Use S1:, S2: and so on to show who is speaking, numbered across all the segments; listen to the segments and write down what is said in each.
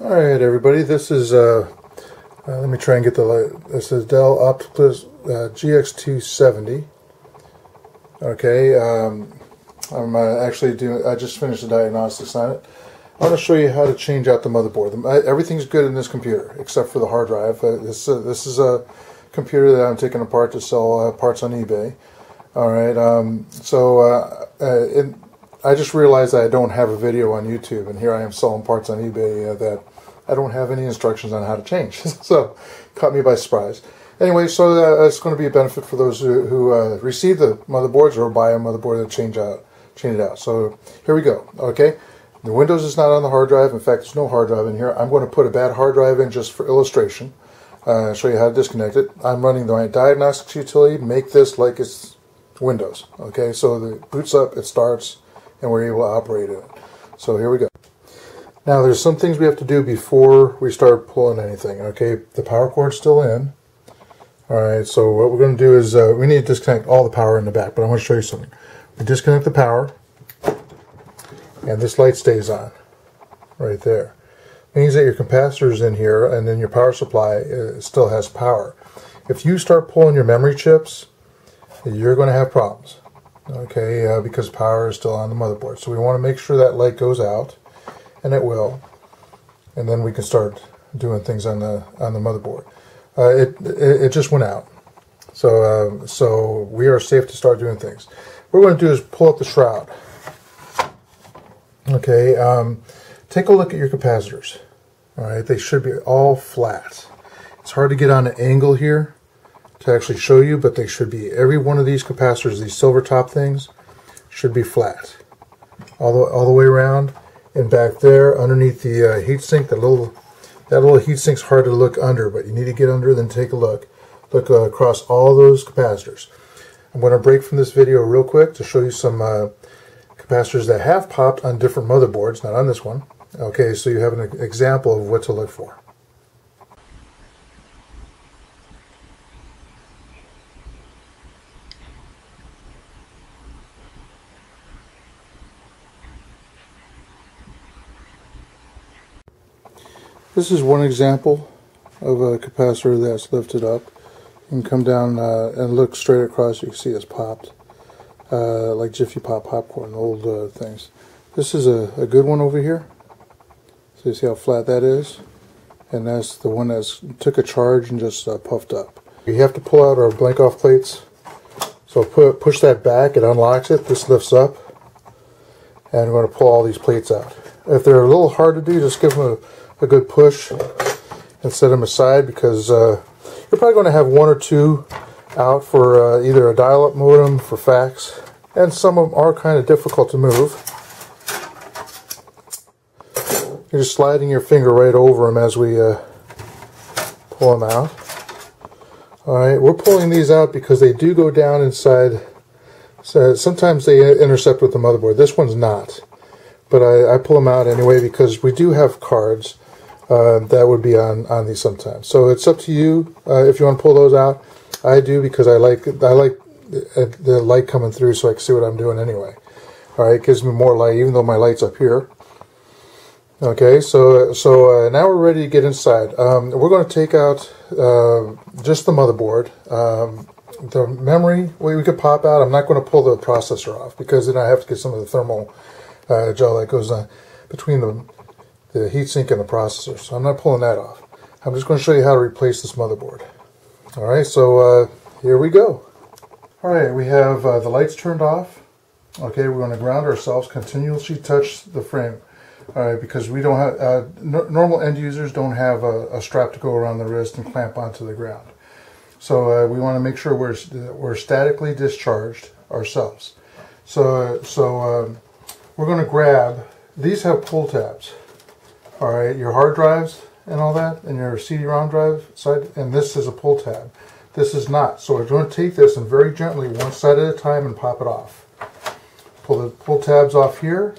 S1: All right, everybody. This is uh, uh, let me try and get the light. This is Dell Optiplex uh, GX270. Okay, um, I'm uh, actually doing. I just finished the diagnostics on it. I want to show you how to change out the motherboard. The, everything's good in this computer except for the hard drive. Uh, this uh, this is a computer that I'm taking apart to sell parts on eBay. All right. Um, so it, I just realized I don't have a video on YouTube, and here I am selling parts on eBay that I don't have any instructions on how to change. so, caught me by surprise. Anyway, so uh, it's going to be a benefit for those who, who uh, receive the motherboards or buy a motherboard that change out, change it out. So here we go. Okay, the Windows is not on the hard drive. In fact, there's no hard drive in here. I'm going to put a bad hard drive in just for illustration. Uh, show you how to disconnect it. I'm running the right diagnostics utility. Make this like it's Windows. Okay, so it boots up, it starts, and we're able to operate it. So here we go. Now there's some things we have to do before we start pulling anything. Okay, the power cord's still in. Alright, so what we're going to do is uh, we need to disconnect all the power in the back, but I want to show you something. We disconnect the power, and this light stays on, right there. Means that your capacitor is in here, and then your power supply uh, still has power. If you start pulling your memory chips, you're going to have problems, okay, uh, because power is still on the motherboard. So we want to make sure that light goes out and it will. And then we can start doing things on the on the motherboard. Uh, it, it, it just went out, so uh, so we are safe to start doing things. What we're going to do is pull up the shroud. Okay, um, take a look at your capacitors. All right, they should be all flat. It's hard to get on an angle here to actually show you, but they should be. Every one of these capacitors, these silver top things, should be flat all the all the way around. And back there, underneath the uh, heatsink, that little that little heatsink's hard to look under, but you need to get under, then take a look. Look uh, across all those capacitors. I'm going to break from this video real quick to show you some uh, capacitors that have popped on different motherboards, not on this one. Okay, so you have an example of what to look for. This is one example of a capacitor that's lifted up. You can come down uh, and look straight across. You can see it's popped, uh, like Jiffy Pop popcorn, old uh, things. This is a, a, good one over here. So you see how flat that is? And that's the one that took a charge and just uh, puffed up. You have to pull out our blank off plates. So put, push that back, it unlocks it, this lifts up. And we're going to pull all these plates out. If they're a little hard to do, just give them a a good push and set them aside because uh, you're probably going to have one or two out for uh, either a dial-up modem for fax and some of them are kind of difficult to move. You're just sliding your finger right over them as we uh, pull them out. Alright, we're pulling these out because they do go down inside. So sometimes they intercept with the motherboard. This one's not. But I, I pull them out anyway because we do have cards uh, that would be on on these sometimes. So it's up to you uh, if you want to pull those out. I do because I like I like the, the light coming through, so I can see what I'm doing anyway. All right, it gives me more light, even though my light's up here. Okay, so so uh, now we're ready to get inside. Um, we're going to take out uh, just the motherboard. Um, the memory we, we could pop out. I'm not going to pull the processor off because then I have to get some of the thermal uh, gel that goes on between the the heatsink and the processor. So I'm not pulling that off. I'm just going to show you how to replace this motherboard. Alright, so uh, here we go. Alright, we have uh, the lights turned off. Okay, we're going to ground ourselves, continuously touch the frame. Alright, because we don't have, uh, normal end users don't have a, a, strap to go around the wrist and clamp onto the ground. So uh, we want to make sure we're, we're statically discharged ourselves. So, so um, we're going to grab, these have pull tabs all right, your hard drives and all that, and your CD-ROM drive side, and this is a pull tab. This is not. So we're going to take this and very gently, one side at a time, and pop it off. Pull the pull tabs off here,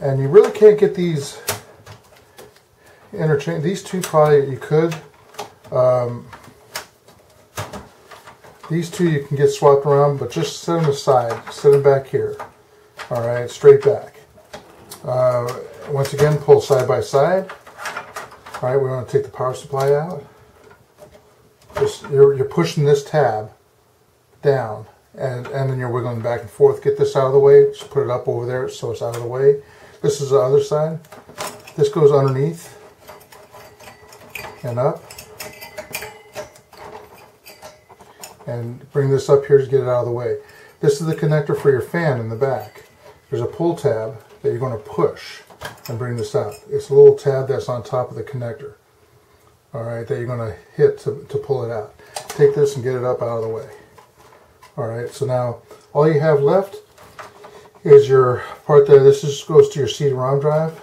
S1: and you really can't get these interchange. These two probably you could. Um, these two you can get swapped around, but just set them aside. Set them back here. All right, straight back. Uh, once again, pull side by side. All right, we want to take the power supply out. Just you're, you're pushing this tab down and, and then you're wiggling back and forth. Get this out of the way. Just put it up over there so it's out of the way. This is the other side. This goes underneath and up. And bring this up here to get it out of the way. This is the connector for your fan in the back. There's a pull tab that you're going to push and bring this out. It's a little tab that's on top of the connector. All right, that you're going to hit to, to pull it out. Take this and get it up out of the way. All right, so now all you have left is your part there. This just goes to your CD-ROM drive.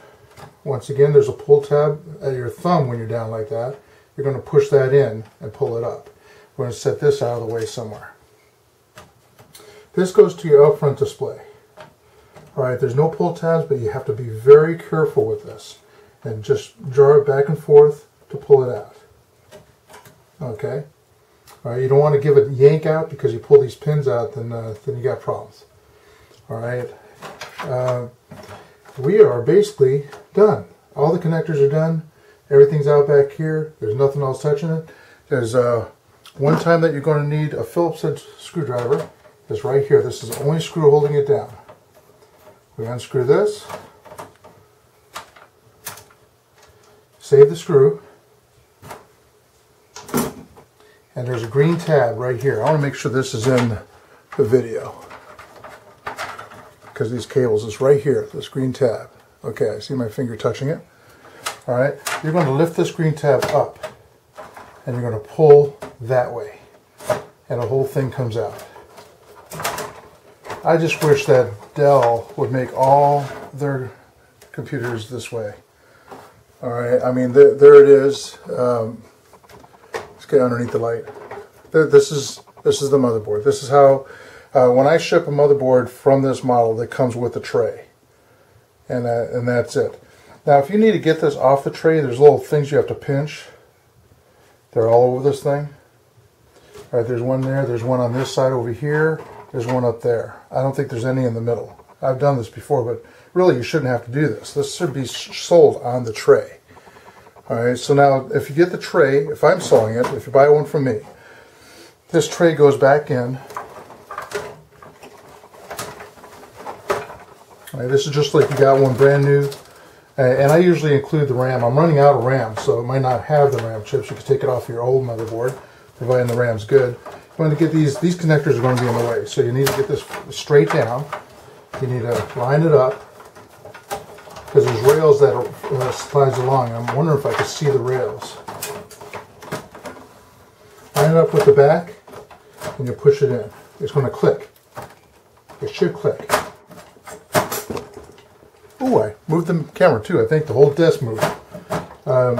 S1: Once again, there's a pull tab at your thumb when you're down like that. You're going to push that in and pull it up. We're going to set this out of the way somewhere. This goes to your up front display. All right, there's no pull tabs, but you have to be very careful with this. And just jar it back and forth to pull it out. Okay? All right, you don't want to give it yank out because you pull these pins out, then, uh, then you got problems. All right. Uh, we are basically done. All the connectors are done. Everything's out back here. There's nothing else touching it. There's uh, one time that you're going to need a Phillips head screwdriver. Is right here. This is the only screw holding it down. We unscrew this. Save the screw. And there's a green tab right here. I want to make sure this is in the video. Because these cables is right here, this green tab. Okay, I see my finger touching it. All right, you're going to lift this green tab up and you're going to pull that way and the whole thing comes out. I just wish that Dell would make all their computers this way. All right, I mean, th there it is. Um, let's get underneath the light. This is this is the motherboard. This is how, uh, when I ship a motherboard from this model, that comes with a tray. And, uh, and that's it. Now, if you need to get this off the tray, there's little things you have to pinch. They're all over this thing. All right, there's one there. There's one on this side over here. There's one up there. I don't think there's any in the middle. I've done this before, but really you shouldn't have to do this. This should be sold on the tray. All right, so now if you get the tray, if I'm selling it, if you buy one from me, this tray goes back in. All right, this is just like you got one brand new. And I usually include the RAM. I'm running out of RAM, so it might not have the RAM chips. You can take it off your old motherboard, providing the RAM's good going to get these, these connectors are going to be in the way. So you need to get this straight down. You need to line it up because there's rails that uh, slides along. I'm wondering if I can see the rails. Line it up with the back and you push it in. It's going to click. It should click. Oh, I moved the camera too. I think the whole desk moved. Um,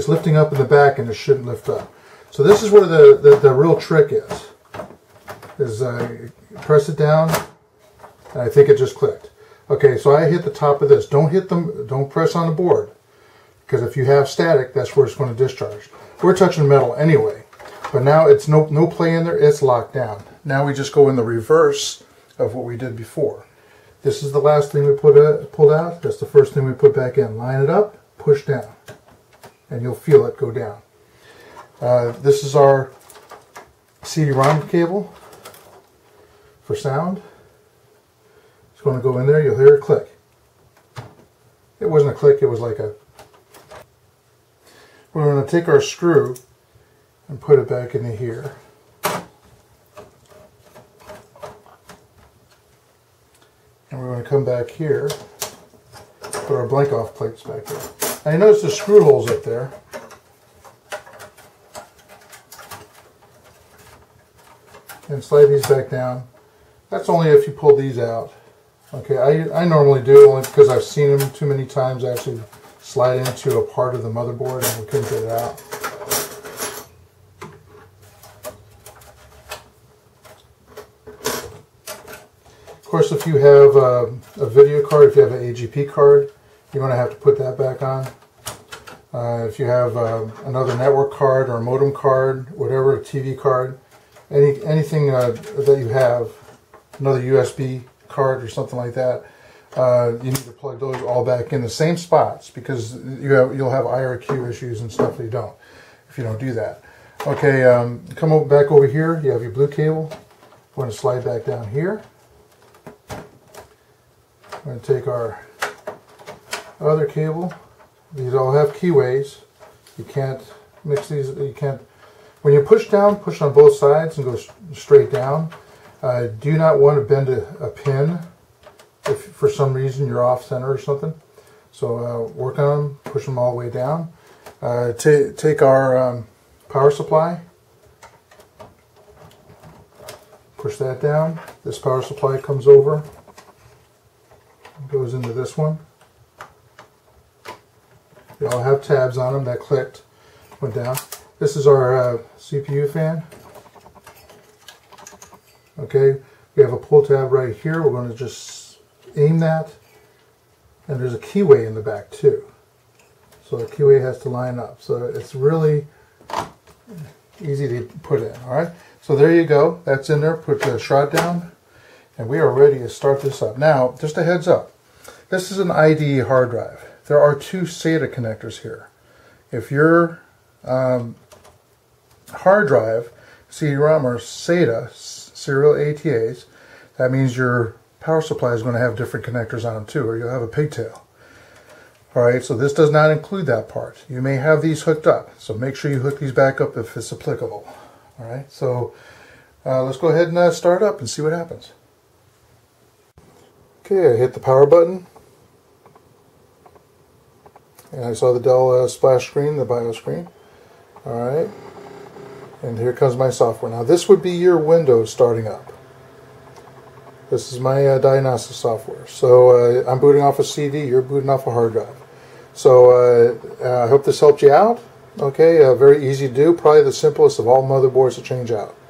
S1: It's lifting up in the back and it shouldn't lift up. So this is where the, the, the real trick is. Is uh, press it down, and I think it just clicked. Okay, so I hit the top of this. Don't hit them, don't press on the board. Because if you have static, that's where it's going to discharge. We're touching metal anyway. But now it's no, no play in there, it's locked down. Now we just go in the reverse of what we did before. This is the last thing we put uh, pulled out. That's the first thing we put back in. Line it up, push down and you'll feel it go down. Uh, this is our CD-ROM cable for sound. It's going to go in there, you'll hear a click. It wasn't a click, it was like a... We're going to take our screw and put it back into here. And we're going to come back here, put our blank off plates back here. Now you notice the screw holes up there. And slide these back down. That's only if you pull these out. Okay, I, I normally do only because I've seen them too many times actually slide into a part of the motherboard and we couldn't get it out. Of course, if you have a, a video card, if you have an AGP card, you're going to have to put that back on. Uh, if you have uh, another network card or a modem card, whatever, a TV card, any anything uh, that you have, another USB card or something like that, uh, you need to plug those all back in the same spots because you have, you'll have IRQ issues and stuff if you don't, if you don't do that. Okay, um, come back over here. You have your blue cable. We're going to slide back down here. We're going to take our other cable. These all have keyways. You can't mix these. You can't. When you push down, push on both sides and go straight down. Uh, do not want to bend a, a, pin if for some reason you're off center or something. So uh, work on them, push them all the way down. Uh, take our um, power supply, push that down. This power supply comes over, goes into this one. They all have tabs on them that clicked, went down. This is our uh, CPU fan. Okay, we have a pull tab right here. We're going to just aim that. And there's a keyway in the back too. So the keyway has to line up. So it's really easy to put in. All right, so there you go. That's in there. Put the shroud down. And we are ready to start this up. Now, just a heads up. This is an IDE hard drive. There are two SATA connectors here. If your um, hard drive, CD-ROM or SATA, serial ATAs, that means your power supply is going to have different connectors on them too, or you'll have a pigtail. Alright, so this does not include that part. You may have these hooked up, so make sure you hook these back up if it's applicable. Alright, so uh, let's go ahead and uh, start up and see what happens. Okay, I hit the power button. And I saw the Dell uh, splash screen, the BIOS screen. Alright, and here comes my software. Now this would be your Windows starting up. This is my uh, diagnostic software. So uh, I'm booting off a CD, you're booting off a hard drive. So uh, uh, I hope this helped you out. Okay, uh, very easy to do. Probably the simplest of all motherboards to change out.